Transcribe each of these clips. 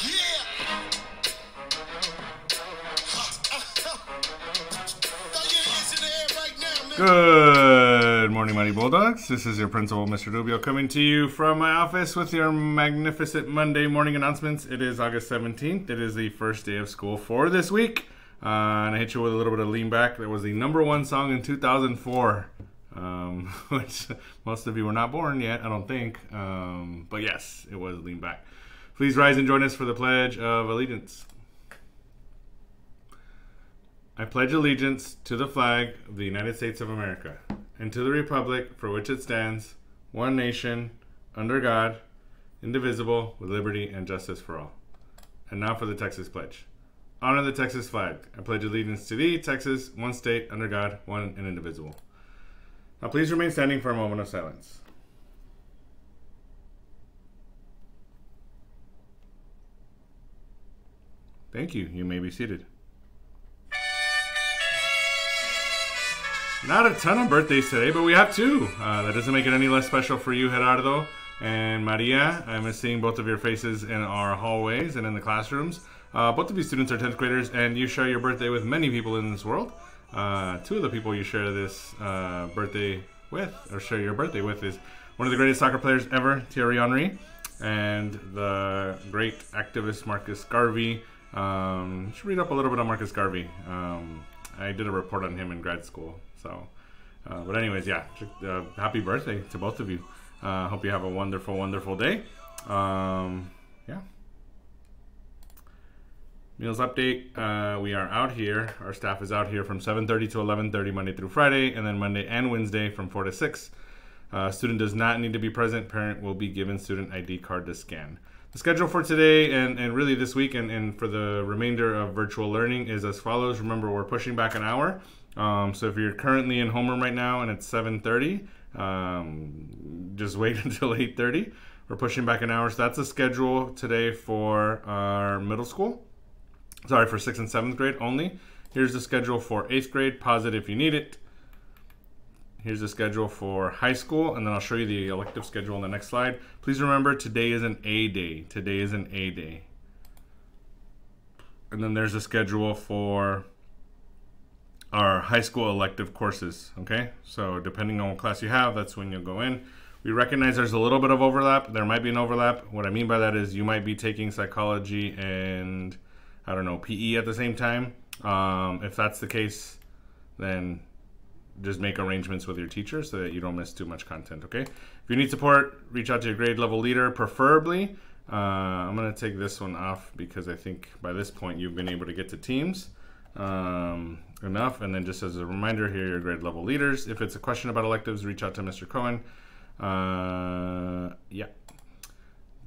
Good morning, Mighty Bulldogs. This is your principal, Mr. Rubio, coming to you from my office with your magnificent Monday morning announcements. It is August 17th. It is the first day of school for this week. Uh, and I hit you with a little bit of lean back. That was the number one song in 2004, um, which most of you were not born yet, I don't think. Um, but yes, it was lean back. Please rise and join us for the Pledge of Allegiance. I pledge allegiance to the flag of the United States of America and to the republic for which it stands, one nation, under God, indivisible, with liberty and justice for all. And now for the Texas Pledge. Honor the Texas flag. I pledge allegiance to thee, Texas, one state, under God, one and indivisible. Now please remain standing for a moment of silence. Thank you. You may be seated. Not a ton of birthdays today, but we have two. Uh, that doesn't make it any less special for you, Gerardo and Maria. I'm seeing both of your faces in our hallways and in the classrooms. Uh, both of you students are 10th graders, and you share your birthday with many people in this world. Uh, two of the people you share this uh, birthday with, or share your birthday with, is one of the greatest soccer players ever, Thierry Henry, and the great activist Marcus Garvey. Um, should read up a little bit on Marcus Garvey. Um, I did a report on him in grad school. So, uh, but anyways, yeah, uh, happy birthday to both of you. Uh, hope you have a wonderful, wonderful day. Um, yeah. Meals update. Uh, we are out here. Our staff is out here from 7:30 to 11:30 Monday through Friday, and then Monday and Wednesday from 4 to 6. Uh, student does not need to be present. Parent will be given student ID card to scan. The schedule for today and, and really this week and, and for the remainder of virtual learning is as follows. Remember, we're pushing back an hour. Um, so if you're currently in homeroom right now and it's 7:30, um, just wait until 8:30. We're pushing back an hour, so that's the schedule today for our middle school. Sorry, for sixth and seventh grade only. Here's the schedule for eighth grade. Pause it if you need it. Here's the schedule for high school, and then I'll show you the elective schedule on the next slide. Please remember, today is an A day. Today is an A day. And then there's a schedule for our high school elective courses. Okay, so depending on what class you have, that's when you'll go in. We recognize there's a little bit of overlap. There might be an overlap. What I mean by that is you might be taking psychology and I don't know PE at the same time. Um, if that's the case, then just make arrangements with your teacher so that you don't miss too much content. Okay. If you need support, reach out to your grade level leader, preferably. Uh, I'm gonna take this one off because I think by this point you've been able to get to Teams um, enough. And then just as a reminder, here your grade level leaders. If it's a question about electives, reach out to Mr. Cohen. Uh, yeah.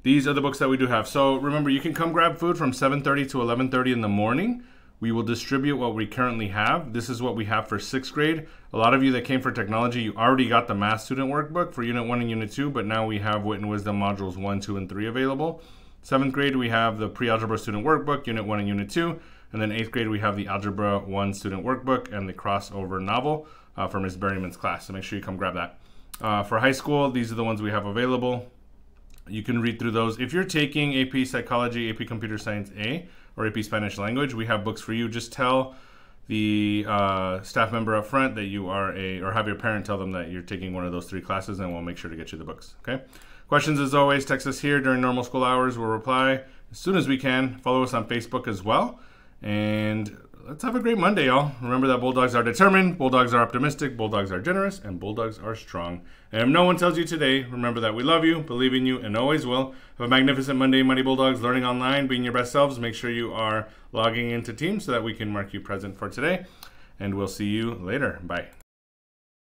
These are the books that we do have. So remember, you can come grab food from 7.30 to 11.30 in the morning. We will distribute what we currently have. This is what we have for sixth grade. A lot of you that came for technology, you already got the math student workbook for unit one and unit two, but now we have wit and wisdom modules one, two, and three available. Seventh grade, we have the pre-algebra student workbook, unit one and unit two. And then eighth grade, we have the Algebra 1 student workbook and the crossover novel uh, for Ms. Berryman's class. So make sure you come grab that. Uh, for high school, these are the ones we have available. You can read through those. If you're taking AP Psychology, AP Computer Science A, or AP Spanish Language, we have books for you. Just tell the uh, staff member up front that you are a, or have your parent tell them that you're taking one of those three classes, and we'll make sure to get you the books. Okay. Questions, as always, text us here during normal school hours. We'll reply as soon as we can. Follow us on Facebook as well. And let's have a great Monday, y'all. Remember that Bulldogs are determined, Bulldogs are optimistic, Bulldogs are generous, and Bulldogs are strong. And if no one tells you today, remember that we love you, believe in you, and always will. Have a magnificent Monday, Mighty Bulldogs. Learning online, being your best selves. Make sure you are logging into Teams so that we can mark you present for today. And we'll see you later. Bye.